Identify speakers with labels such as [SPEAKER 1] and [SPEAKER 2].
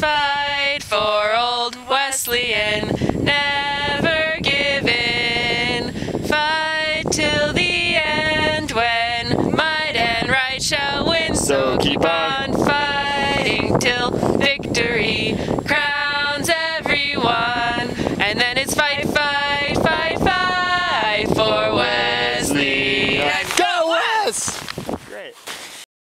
[SPEAKER 1] fight for old Wesleyan, never give in. Fight till the end when might and right shall win. So keep on fighting till victory crowns everyone. And then it's fight, fight, fight, fight for Wesleyan. Go
[SPEAKER 2] Wes! Great.